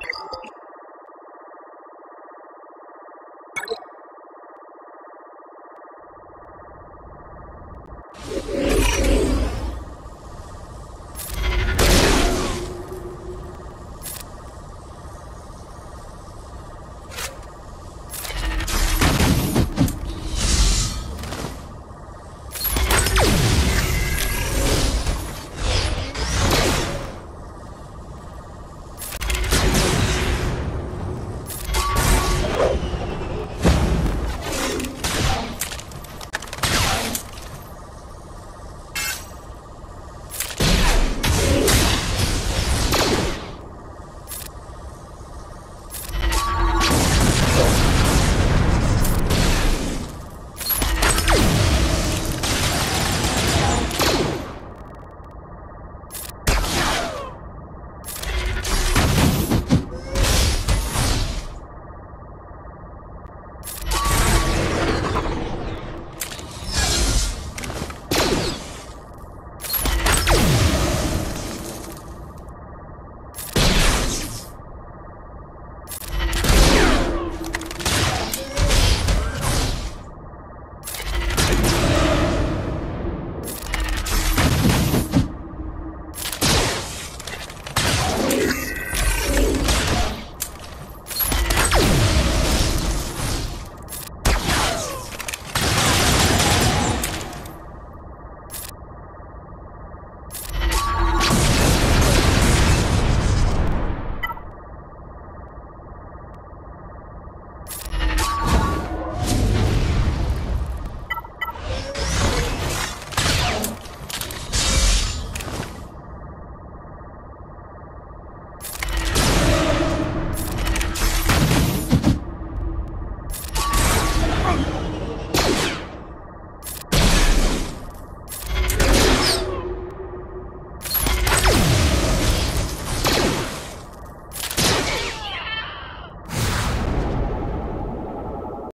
Yeah.